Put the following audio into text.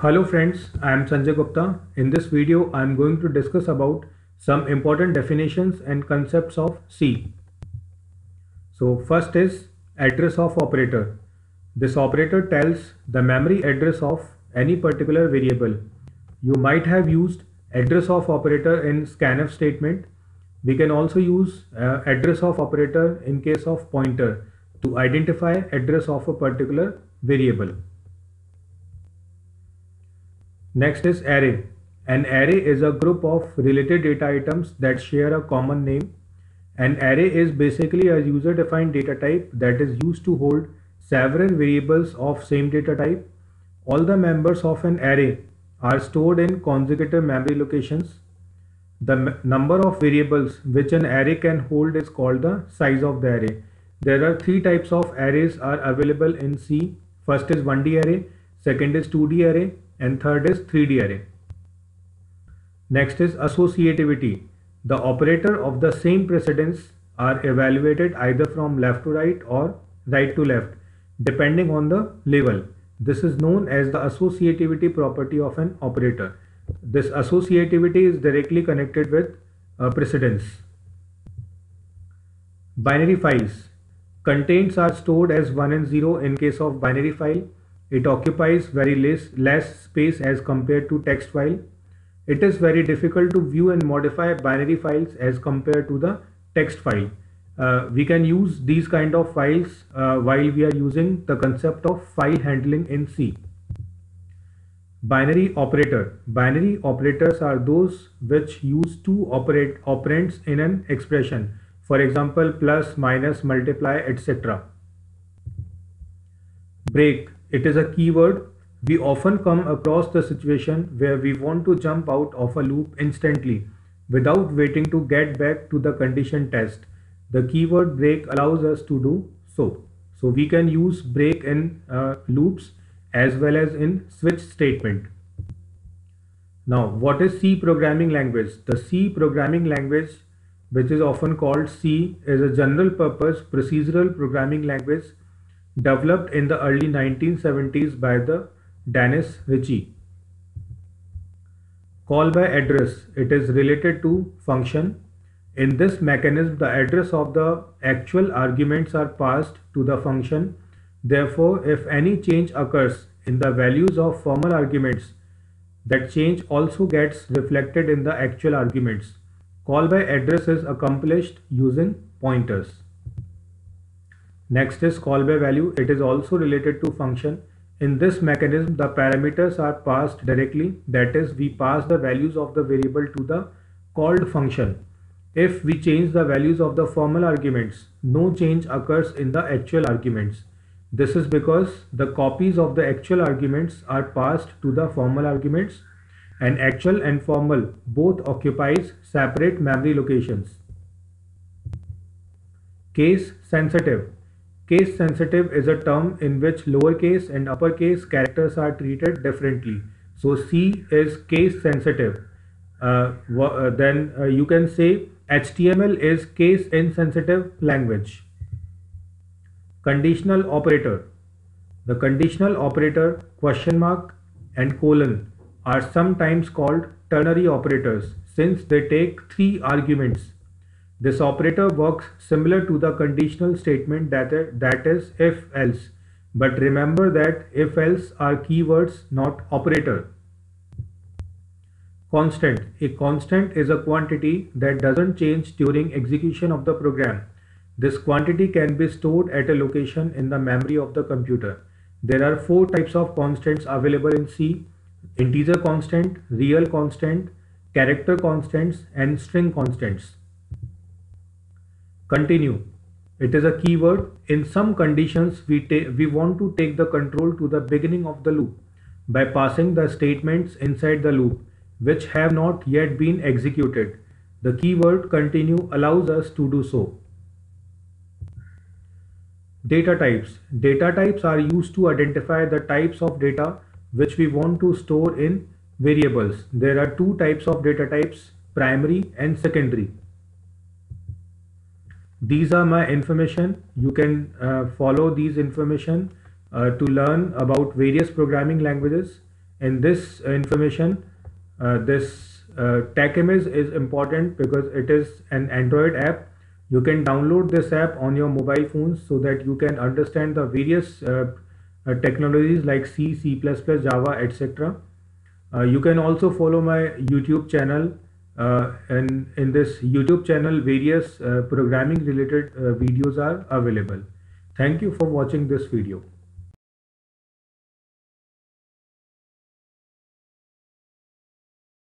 Hello friends, I am Sanjay Gupta. In this video, I am going to discuss about some important definitions and concepts of C. So first is address of operator. This operator tells the memory address of any particular variable. You might have used address of operator in scanf statement. We can also use uh, address of operator in case of pointer to identify address of a particular variable. Next is array. An array is a group of related data items that share a common name. An array is basically a user defined data type that is used to hold several variables of same data type. All the members of an array are stored in consecutive memory locations. The number of variables which an array can hold is called the size of the array. There are three types of arrays are available in C. First is 1D array, second is 2D array and third is 3D array. Next is associativity. The operator of the same precedence are evaluated either from left to right or right to left depending on the level. This is known as the associativity property of an operator. This associativity is directly connected with uh, precedence. Binary files. Contains are stored as 1 and 0 in case of binary file it occupies very less, less space as compared to text file. It is very difficult to view and modify binary files as compared to the text file. Uh, we can use these kind of files uh, while we are using the concept of file handling in C. Binary operator. Binary operators are those which use two operate operands in an expression. For example, plus, minus, multiply, etc. Break. It is a keyword. We often come across the situation where we want to jump out of a loop instantly without waiting to get back to the condition test. The keyword break allows us to do so. So we can use break in uh, loops as well as in switch statement. Now what is C programming language? The C programming language which is often called C is a general purpose procedural programming language developed in the early 1970s by the Dennis Ritchie. Call by address, it is related to function. In this mechanism, the address of the actual arguments are passed to the function. Therefore, if any change occurs in the values of formal arguments, that change also gets reflected in the actual arguments. Call by address is accomplished using pointers. Next is call by value. It is also related to function. In this mechanism, the parameters are passed directly. That is, we pass the values of the variable to the called function. If we change the values of the formal arguments, no change occurs in the actual arguments. This is because the copies of the actual arguments are passed to the formal arguments and actual and formal both occupies separate memory locations. Case sensitive Case sensitive is a term in which lowercase and uppercase characters are treated differently. So C is case sensitive. Uh, uh, then uh, you can say HTML is case insensitive language. Conditional operator. The conditional operator question mark and colon are sometimes called ternary operators since they take three arguments this operator works similar to the conditional statement that, that is if else. But remember that if else are keywords not operator. Constant. A constant is a quantity that doesn't change during execution of the program. This quantity can be stored at a location in the memory of the computer. There are four types of constants available in C. Integer constant, real constant, character constants and string constants. Continue. It is a keyword. In some conditions, we, we want to take the control to the beginning of the loop by passing the statements inside the loop which have not yet been executed. The keyword continue allows us to do so. Data types. Data types are used to identify the types of data which we want to store in variables. There are two types of data types, primary and secondary these are my information. You can uh, follow these information uh, to learn about various programming languages. In this information uh, this uh, TechImage is important because it is an Android app. You can download this app on your mobile phones so that you can understand the various uh, uh, technologies like C, C++, Java, etc. You can also follow my YouTube channel and in this YouTube channel various uh, programming related uh, videos are available. Thank you for watching this video.